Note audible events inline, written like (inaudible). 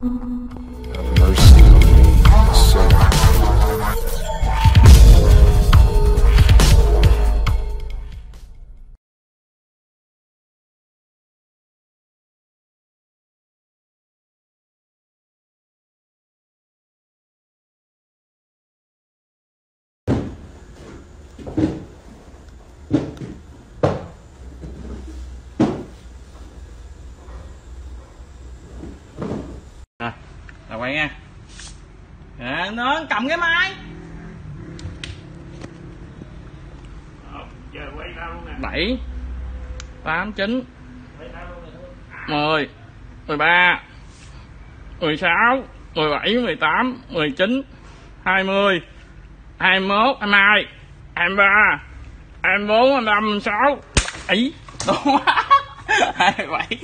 Have mercy on me, a. Rồi, quay nha. À, nó cầm cái máy. Bảy tám chín. Mười mười ba mười sáu mười bảy mười tám mười chín hai mươi hai mốt hai hai hai ba hai bốn hai năm sáu. (laughs) Bảy đúng quá. Hai bảy